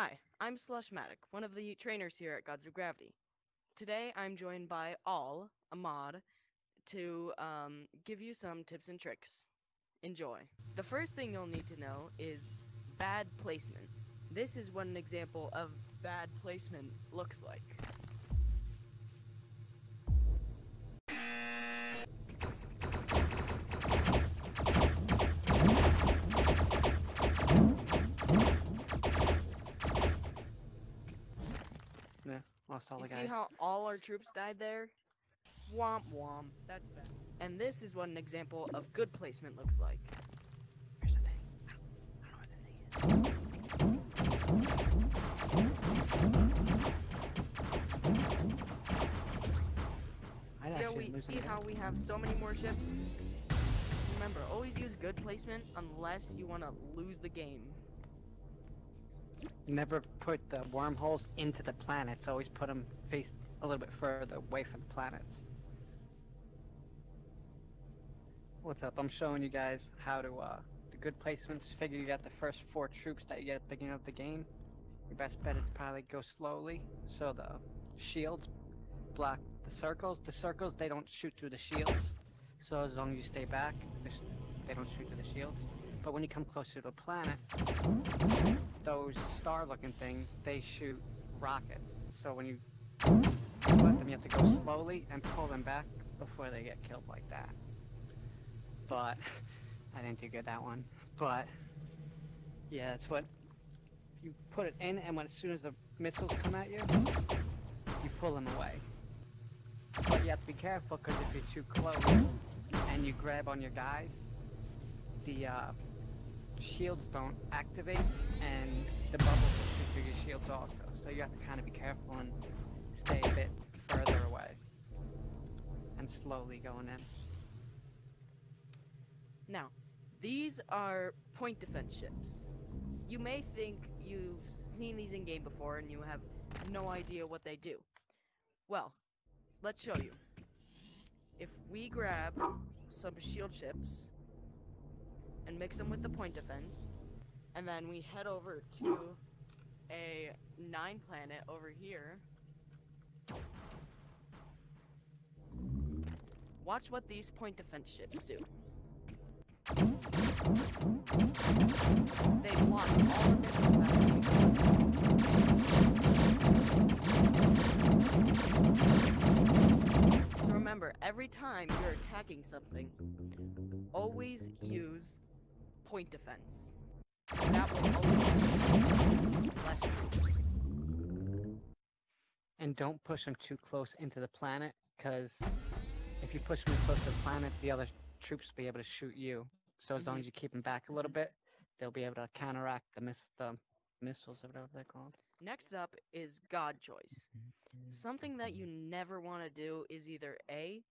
Hi, I'm Slushmatic, one of the trainers here at Gods of Gravity. Today I'm joined by All, a mod, to um, give you some tips and tricks. Enjoy. The first thing you'll need to know is bad placement. This is what an example of bad placement looks like. Yeah, lost all You the see how all our troops died there? Womp womp. That's bad. And this is what an example of good placement looks like. Where's the thing? I don't, I don't know where the thing is. I'd See how we see how we have so many more ships? Remember, always use good placement unless you want to lose the game. Never put the wormholes into the planets. Always put them face a little bit further away from the planets. What's up? I'm showing you guys how to, uh, the good placements. Figure you got the first four troops that you get at the beginning of the game. Your best bet is probably go slowly. So the shields block the circles. The circles, they don't shoot through the shields. So as long as you stay back, they don't shoot through the shields. But when you come closer to a planet, those star-looking things, they shoot rockets. So when you let them, you have to go slowly and pull them back before they get killed like that. But I didn't do good that one. But yeah, that's what you put it in, and when as soon as the missiles come at you, you pull them away. But you have to be careful because if you're too close and you grab on your guys, the uh, shields don't activate, also. So you have to kind of be careful and stay a bit further away and slowly going in. Now, these are point defense ships. You may think you've seen these in game before and you have no idea what they do. Well, let's show you. If we grab some shield ships and mix them with the point defense, and then we head over to a nine planet over here. Watch what these point defense ships do. They block all that are coming. So remember, every time you're attacking something, always use point defense. That will always less troops. And don't push them too close into the planet, because if you push them close to the planet, the other troops will be able to shoot you. So as long as mm-hmm. you keep them back a little bit, they'll be able to counteract the, miss- the missiles or whatever they're called. Next up is God choice. Something that you never want to do is either A,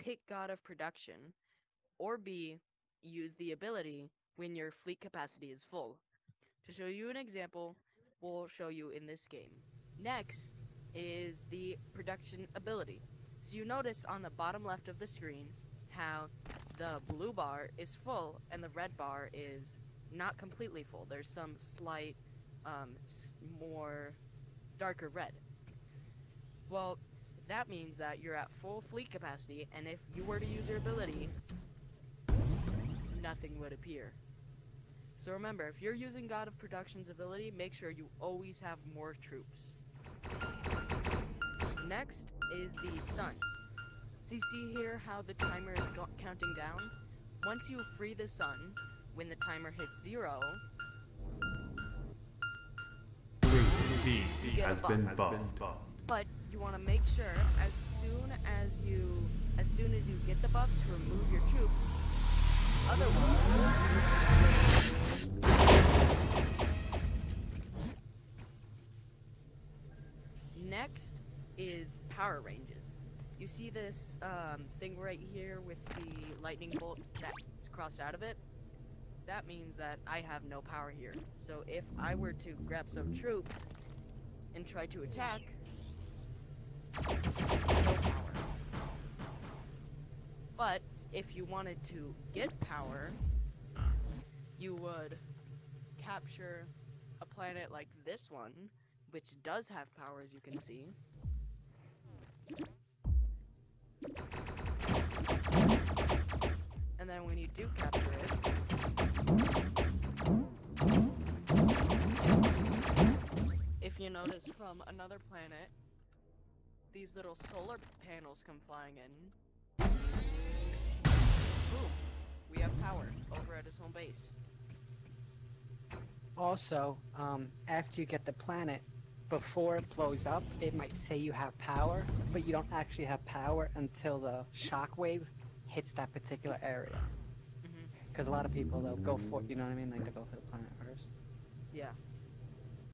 pick God of Production, or B, use the ability when your fleet capacity is full. To show you an example, we'll show you in this game. Next is the production ability. So you notice on the bottom left of the screen how the blue bar is full and the red bar is not completely full. There's some slight um, more darker red. Well, that means that you're at full fleet capacity, and if you were to use your ability, nothing would appear. So remember, if you're using God of Production's ability, make sure you always have more troops. Next is the sun. So you see here how the timer is counting down? Once you free the sun, when the timer hits zero, Blue team has buff. been buffed. but you want to make sure as soon as you as soon as you get the buff to remove your troops otherwise next is power ranges you see this um, thing right here with the lightning bolt that's crossed out of it? That means that I have no power here. So if I were to grab some troops and try to attack no power. But if you wanted to get power, you would capture a planet like this one, which does have power as you can see. And then when you do capture it, if you notice from another planet, these little solar panels come flying in. His home base. Also, um, after you get the planet, before it blows up, it might say you have power, but you don't actually have power until the shockwave hits that particular area. Mhm. Because a lot of people, they'll go for, you know what I mean? Like, they go for the planet first. Yeah.